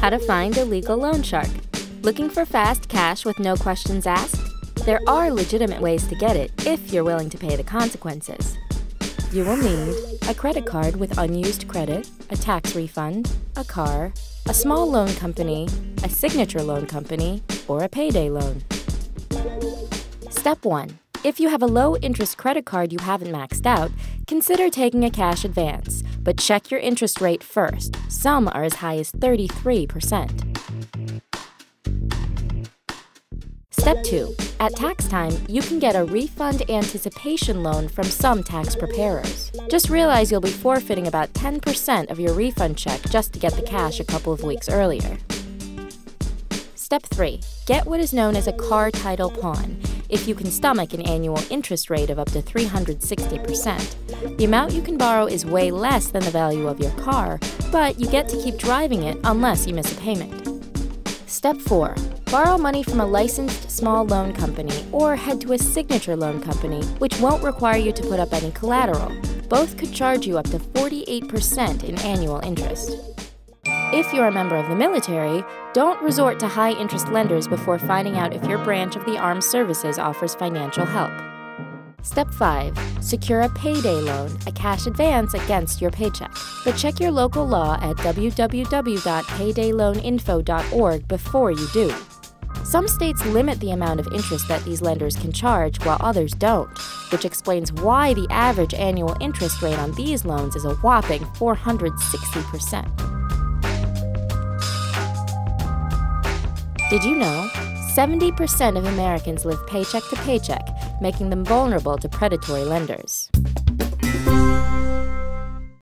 How to find a legal loan shark. Looking for fast cash with no questions asked? There are legitimate ways to get it if you're willing to pay the consequences. You will need a credit card with unused credit, a tax refund, a car, a small loan company, a signature loan company, or a payday loan. Step 1. If you have a low interest credit card you haven't maxed out, consider taking a cash advance, but check your interest rate first. Some are as high as 33%. Step 2. At tax time, you can get a refund anticipation loan from some tax preparers. Just realize you'll be forfeiting about 10% of your refund check just to get the cash a couple of weeks earlier. Step 3. Get what is known as a car title pawn if you can stomach an annual interest rate of up to 360%. The amount you can borrow is way less than the value of your car, but you get to keep driving it unless you miss a payment. Step 4. Borrow money from a licensed small loan company or head to a signature loan company, which won't require you to put up any collateral. Both could charge you up to 48% in annual interest. If you're a member of the military, don't resort to high interest lenders before finding out if your branch of the armed services offers financial help. Step 5. Secure a payday loan, a cash advance against your paycheck. But check your local law at www.paydayloaninfo.org before you do. Some states limit the amount of interest that these lenders can charge, while others don't, which explains why the average annual interest rate on these loans is a whopping 460%. Did you know? 70% of Americans live paycheck to paycheck, making them vulnerable to predatory lenders.